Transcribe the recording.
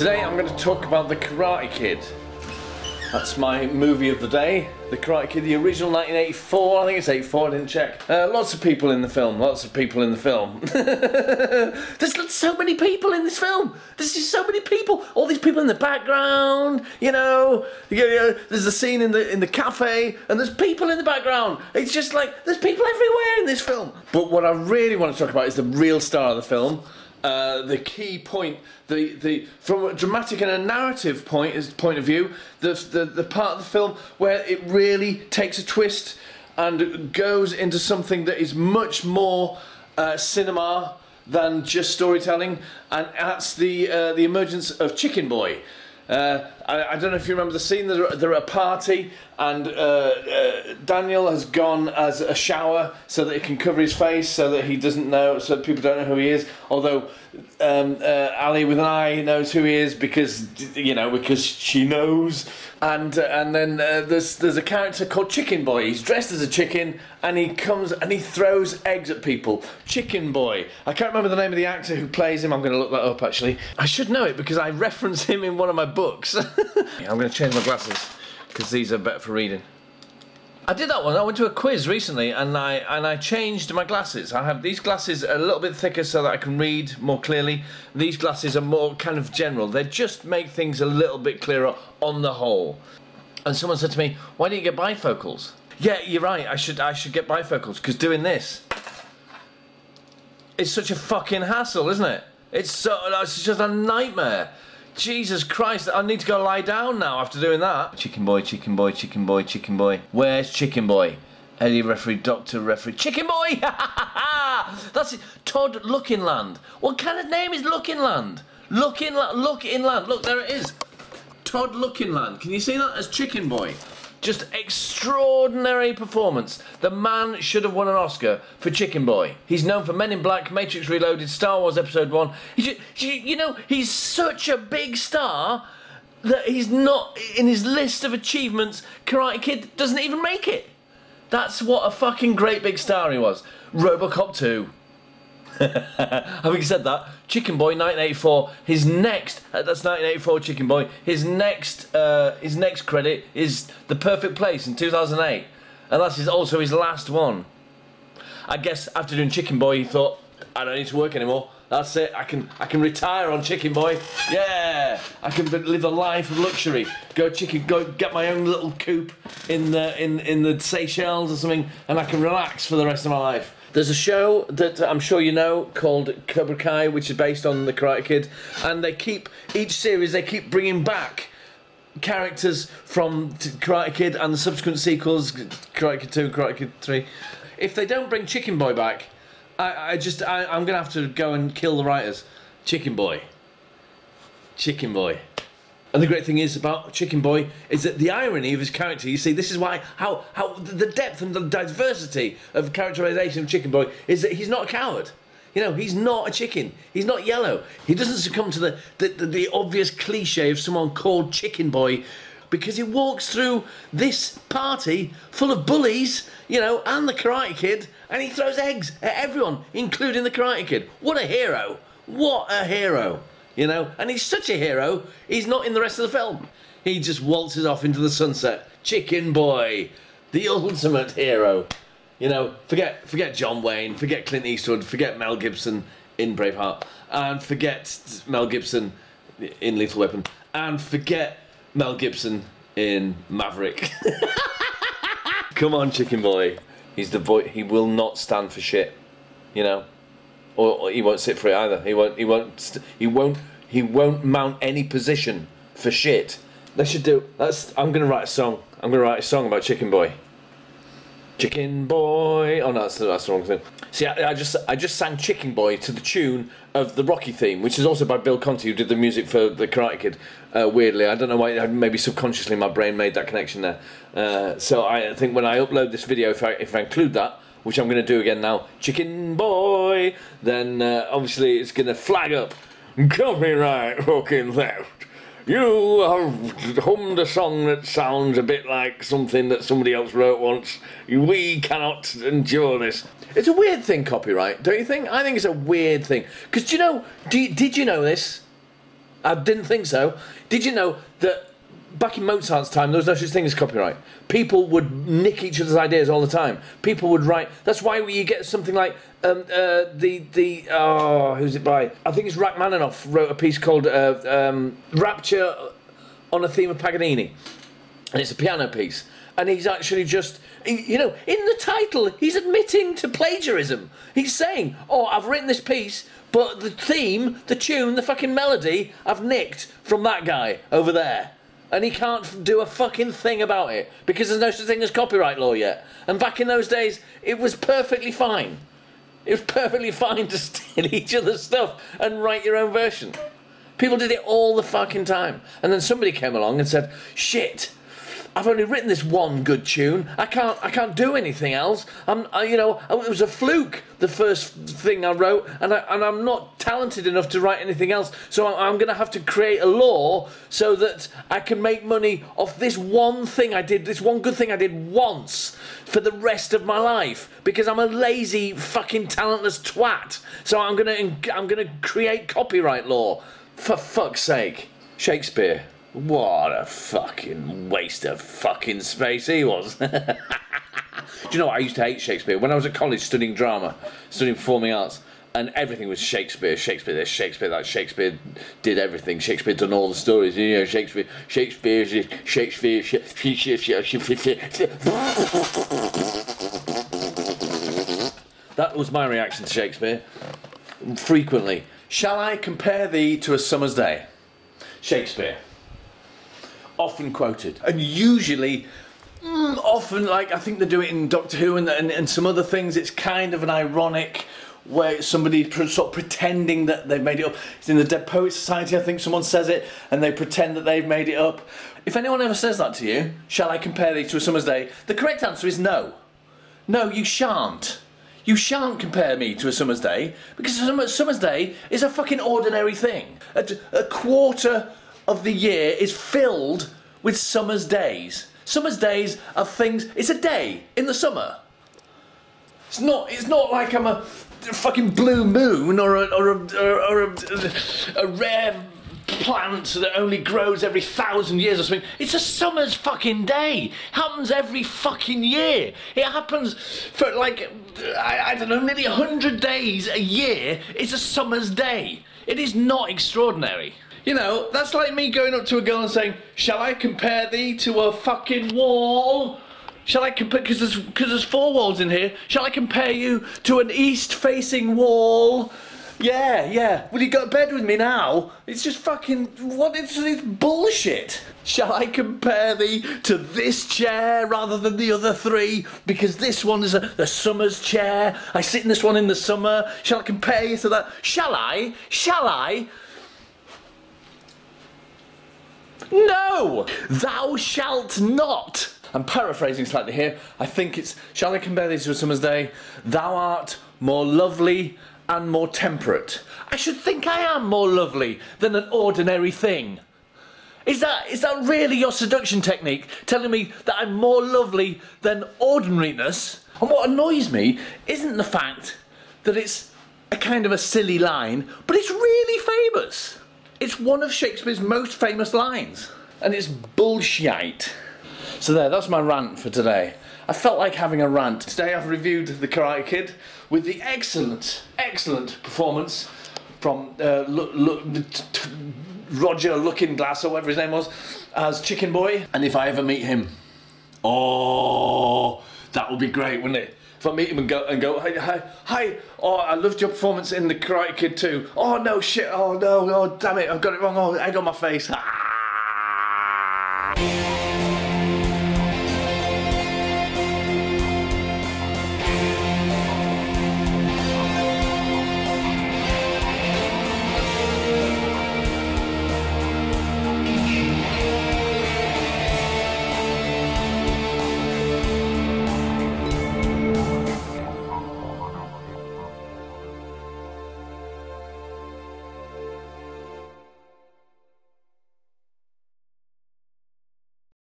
Today I'm going to talk about The Karate Kid. That's my movie of the day. The Karate Kid, the original 1984, I think it's 84, I didn't check. Uh, lots of people in the film, lots of people in the film. There's so many people in this film. There's just so many people. All these people in the background, you know. You know there's a scene in the in the cafe, and there's people in the background. It's just like, there's people everywhere in this film. But what I really want to talk about is the real star of the film. Uh, the key point, the, the from a dramatic and a narrative point is, point of view, the, the the part of the film where it really takes a twist and goes into something that is much more uh, cinema than just storytelling, and that's the uh, the emergence of Chicken Boy. Uh, I, I, don't know if you remember the scene. They're, they're at a party, and uh, uh, Daniel has gone as a shower so that he can cover his face, so that he doesn't know, so people don't know who he is. Although um, uh, Ali with an i knows who he is because you know because she knows. And uh, and then uh, there's there's a character called Chicken Boy. He's dressed as a chicken, and he comes and he throws eggs at people. Chicken Boy. I can't remember the name of the actor who plays him. I'm going to look that up actually. I should know it because I reference him in one of my books. I'm going to change my glasses because these are better for reading. I did that one. I went to a quiz recently, and I and I changed my glasses. I have these glasses a little bit thicker so that I can read more clearly. These glasses are more kind of general. They just make things a little bit clearer on the whole. And someone said to me, "Why don't you get bifocals?" Yeah, you're right. I should I should get bifocals because doing this, it's such a fucking hassle, isn't it? It's so it's just a nightmare. Jesus Christ, I need to go lie down now after doing that. Chicken boy, chicken boy, chicken boy, chicken boy. Where's chicken boy? Eddie referee, doctor referee, chicken boy! That's it. Todd Lookinland. What kind of name is Lookinland? Lookinland, look inland. Look, there it is. Todd Lookinland. Can you see that as chicken boy? Just extraordinary performance. The man should have won an Oscar for Chicken Boy. He's known for Men in Black, Matrix Reloaded, Star Wars Episode 1. He's, you know, he's such a big star that he's not, in his list of achievements, Karate Kid doesn't even make it. That's what a fucking great big star he was. Robocop 2. Having said that, Chicken Boy 1984. His next uh, that's 1984 Chicken Boy. His next uh, his next credit is The Perfect Place in 2008, and that's his, also his last one. I guess after doing Chicken Boy, he thought I don't need to work anymore. That's it. I can I can retire on Chicken Boy. Yeah, I can live a life of luxury. Go chicken. Go get my own little coop in the in in the Seychelles or something, and I can relax for the rest of my life. There's a show that I'm sure you know called Cobra Kai, which is based on the Karate Kid, and they keep each series they keep bringing back characters from Karate Kid and the subsequent sequels, Karate Kid Two, Karate Kid Three. If they don't bring Chicken Boy back, I, I just I, I'm gonna have to go and kill the writers. Chicken Boy. Chicken Boy. And the great thing is about Chicken Boy is that the irony of his character. You see, this is why how how the depth and the diversity of characterization of Chicken Boy is that he's not a coward. You know, he's not a chicken. He's not yellow. He doesn't succumb to the the, the, the obvious cliche of someone called Chicken Boy because he walks through this party full of bullies, you know, and the Karate Kid, and he throws eggs at everyone, including the Karate Kid. What a hero! What a hero! You know? And he's such a hero, he's not in the rest of the film. He just waltzes off into the sunset. Chicken Boy, the ultimate hero. You know, forget forget John Wayne, forget Clint Eastwood, forget Mel Gibson in Braveheart, and forget Mel Gibson in Lethal Weapon, and forget Mel Gibson in Maverick. Come on, Chicken Boy. He's the boy. He will not stand for shit. You know, or, he won't sit for it either. He won't. He won't. He won't he won't mount any position for shit. They should do. That's. I'm gonna write a song. I'm gonna write a song about Chicken Boy. Chicken Boy. Oh no, that's, that's the wrong thing. See, I, I, just I just sang Chicken Boy to the tune of the Rocky theme, which is also by Bill Conti, who did the music for the Karate Kid. Uh, weirdly, I don't know why. Maybe subconsciously, my brain made that connection there. Uh, so I think when I upload this video, if I if I include that, which I'm going to do again now, Chicken Boy, then uh, obviously it's going to flag up Copyright fucking theft. You have hummed a song that sounds a bit like something that somebody else wrote once. We cannot endure this. It's a weird thing, copyright, don't you think? I think it's a weird thing. Because, do you know, do you, did you know this? I didn't think so. Did you know that back in Mozart's time, there was no such thing as copyright. People would nick each other's ideas all the time. People would write. That's why you get something like um, uh, the the oh, who's it by? I think it's Rachmaninoff wrote a piece called uh, um, Rapture on a theme of Paganini, and it's a piano piece. And he's actually just, you know, in the title, he's admitting to plagiarism. He's saying, "Oh, I've written this piece, but the theme, the tune, the fucking melody, I've nicked from that guy over there." And he can't do a fucking thing about it because there's no such thing as copyright law yet. And back in those days, it was perfectly fine. It was perfectly fine to steal each other's stuff and write your own version. People did it all the fucking time. And then somebody came along and said, shit, I've only written this one good tune. I can't, I can't do anything else. I'm, I, you know, it was a fluke. The first thing I wrote, and I, and I'm not talented enough to write anything else. So I'm, I'm going to have to create a law so that I can make money off this one thing I did, this one good thing I did once for the rest of my life because I'm a lazy fucking talentless twat. So I'm gonna, I'm gonna create copyright law. For fuck's sake, Shakespeare. What a fucking waste of fucking space he was. Do you know what? I used to hate Shakespeare. When I was at college studying drama, studying performing arts, and everything was Shakespeare, Shakespeare this, Shakespeare that. Shakespeare did everything. Shakespeare done all the stories. You know, Shakespeare, Shakespeare, Shakespeare, Shakespeare, Shakespeare. That was my reaction to Shakespeare. Frequently. Shall I compare thee to a summer's day? Shakespeare often quoted, and usually. Mm, often, like I think they do it in Doctor Who and, and, and some other things. It's kind of an ironic where somebody sort of pretending that they've made it up. It's in the Dead Poets Society, I think someone says it, and they pretend that they've made it up. If anyone ever says that to you, shall I compare these to a summer's day? The correct answer is no. No, you shan't. You shan't compare me to a summer's day because a summer's day is a fucking ordinary thing. A, a quarter of the year is filled with summer's days. Summer's days are things. It's a day in the summer. It's not. It's not like I'm a fucking blue moon or a or a, or, or a, a rare plant that only grows every thousand years or something. It's a summer's fucking day. Happens every fucking year. It happens for like I, I don't know, nearly a hundred days a year. It's a summer's day. It is not extraordinary. You know, that's like me going up to a girl and saying, Shall I compare thee to a fucking wall? Shall I compare, because there's, cause there's four walls in here, shall I compare you to an east facing wall? Yeah, yeah. Will you go to bed with me now? It's just fucking, what is this bullshit? Shall I compare thee to this chair rather than the other three? Because this one is a, summer's chair. I sit in this one in the summer. Shall I compare you to that? Shall I? Shall I? No! Thou shalt not! I'm paraphrasing slightly here. I think it's, shall I compare these to a summer's day? Thou art more lovely and more temperate. I should think I am more lovely than an ordinary thing. Is that, is that really your seduction technique? Telling me that I'm more lovely than ordinariness? And what annoys me isn't the fact that it's a kind of a silly line, but it's really famous. It's one of Shakespeare's most famous lines, and it's bullshit. So there, that's my rant for today. I felt like having a rant. Today I've reviewed The Karate Kid with the excellent, excellent performance from uh, Roger Looking Glass or whatever his name was as Chicken Boy. And if I ever meet him, oh, that would be great, wouldn't it? If I meet him and go and go, hi, hi, hi, oh, I loved your performance in the Karate Kid too. Oh no, shit, oh no, oh damn it, I've got it wrong. Oh, egg on my face. Ah.